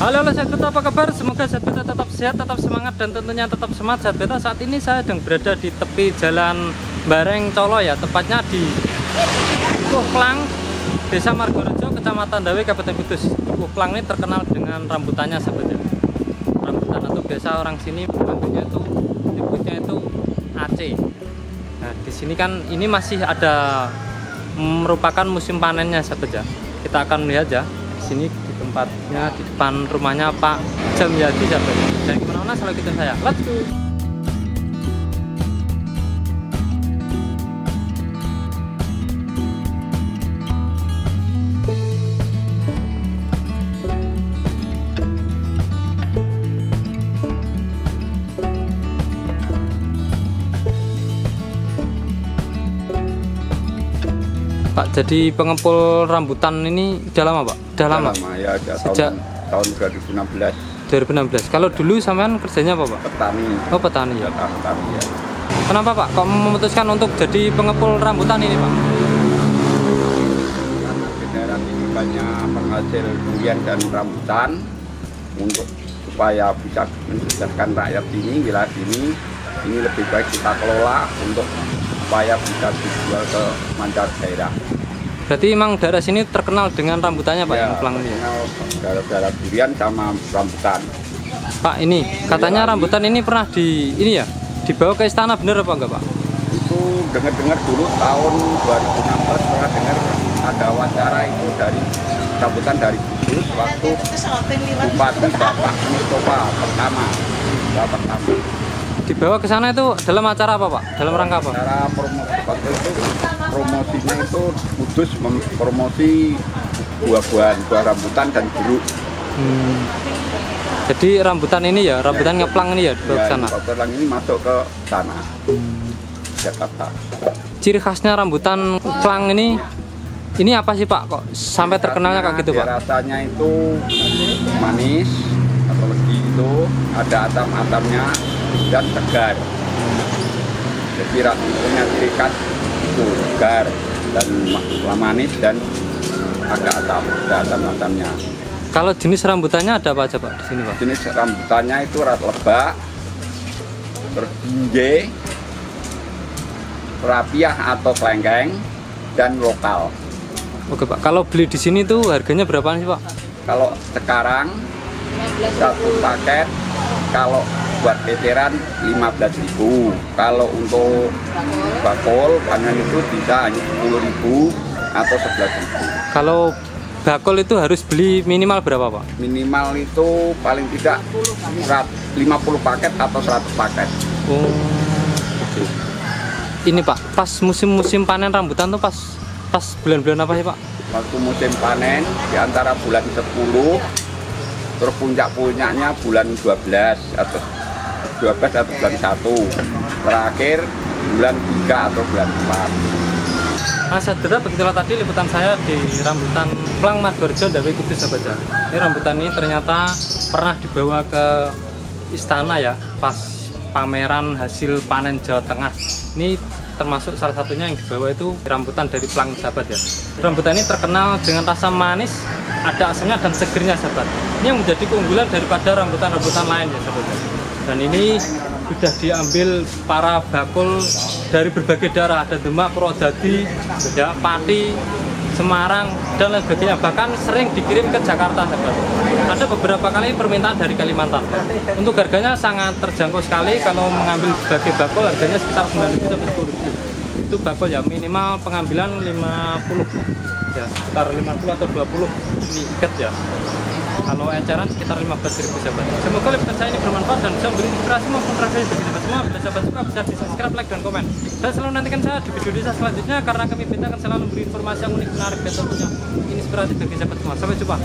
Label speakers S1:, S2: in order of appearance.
S1: Halo halo sahabat apa kabar? Semoga sahabat beta tetap sehat, tetap semangat dan tentunya tetap semangat sahabat beta. Saat ini saya sedang berada di tepi jalan Bareng Colo ya, tepatnya di Kuplang, Desa Margorejo, Kecamatan Dawe, Kabupaten Kudus. Kuplang ini terkenal dengan rambutannya sahabat ya. Rambutan atau biasa orang sini menyebutnya itu menyebutnya itu Aceh. Nah, di sini kan ini masih ada merupakan musim panennya sahabat ya. Kita akan melihat ya di sini tempatnya di depan rumahnya Pak Jamyadi sahabat. Dan ke mana-mana selalu ikutin saya. Let's go. Pak, jadi pengepul rambutan ini udah lama, Pak? Udah lama.
S2: ya ada
S1: Sejak-
S2: tahun, tahun 2016
S1: 2016. Kalau dulu sampean kerjanya apa, Pak?
S2: petani
S1: Oh, petani ya.
S2: data petani ya
S1: Kenapa, Pak? Kok memutuskan untuk jadi pengepul rambutan ini, Pak?
S2: karena daerah ini banyak penghasil durian dan rambutan untuk supaya bisa mensejahterakan rakyat ini wilayah ini ini lebih baik kita kelola untuk supaya bisa dijual ke mancanegara.
S1: Berarti emang daerah sini terkenal dengan rambutannya, Pak, yang pelang ini. ya?
S2: terkenal daerah-daerah durian sama rambutan.
S1: Pak, ini katanya rambutan ini pernah di ini ya, dibawa ke istana bener apa enggak, Pak?
S2: itu dengar-dengar dulu tahun 2016 pernah dengar ada wawancara itu dari sambutan dari Kudus waktu Bupati Bapak Mustafa pertama Bapak pertama
S1: Dibawa ke sana itu dalam acara apa, Pak? Dalam rangka apa?
S2: cara promosi itu promosinya itu Kudus mempromosi buah-buahan buah rambutan dan jeruk
S1: Hmm. Jadi rambutan ini ya, rambutan ngeplang ini ya dibawa ke
S2: ya,
S1: sana.
S2: Kotoran ini masuk ke sana Jakarta
S1: Ciri khasnya rambutan ngeplang ini ini apa sih, Pak? Kok sampai terkenalnya kayak gitu, Pak?
S2: Rasanya itu manis atau legi itu ada asam-asamnya dan segar. Jadi rasanya ciri khas itu segar dan ma- manis dan agak asam, ada asam-asamnya.
S1: Kalau jenis rambutannya ada apa aja, Pak, di sini, Pak?
S2: Jenis rambutannya itu ras lebak, terus rapiah atau kelengkeng, dan lokal.
S1: Oke, Pak. Kalau beli di sini tuh harganya berapaan sih, Pak?
S2: Kalau sekarang satu paket kalau buat veteran 15.000 kalau untuk bakul panen itu bisa hanya 10.000 atau 11.000
S1: Kalau bakul itu harus beli minimal berapa, Pak?
S2: minimal itu paling tidak serat- 50 paket atau 100 paket
S1: Oh. Ini, Pak, pas musim-musim panen rambutan tuh pas pas bulan-bulan apa sih, Pak?
S2: waktu musim panen di antara bulan 10 terus puncak-puncaknya bulan 12 atau 12 atau bulan 1 terakhir bulan 3 atau bulan 4
S1: Nah, saudara, begitulah tadi liputan saya di rambutan Plang Margorejo Dawe Kudus ya. Ini rambutan ini ternyata pernah dibawa ke istana ya, pas pameran hasil panen Jawa Tengah. Ini termasuk salah satunya yang dibawa itu rambutan dari Plang sahabat ya. Rambutan ini terkenal dengan rasa manis, ada asamnya dan segernya sahabat. Ini yang menjadi keunggulan daripada rambutan-rambutan lain ya sahabat. Dan ini sudah diambil para bakul dari berbagai daerah ada Demak, Purwodadi, ya, Pati, Semarang dan lain sebagainya bahkan sering dikirim ke Jakarta sahabat. Ada beberapa kali permintaan dari Kalimantan. Untuk harganya sangat terjangkau sekali kalau mengambil sebagai bakul harganya sekitar 9.000 sampai 10.000. Itu bakul ya minimal pengambilan 50 ya sekitar 50 atau 20 ini ikat ya kalau eceran sekitar 15.000 sahabat. Semoga liputan saya ini bermanfaat dan bisa memberi inspirasi maupun refleksi bagi sahabat semua. Bila sahabat suka bisa di subscribe, like, dan komen. Dan selalu nantikan saya di video desa selanjutnya karena kami Beta akan selalu memberi informasi yang unik, menarik, dan tentunya inspiratif bagi sahabat semua. Sampai jumpa.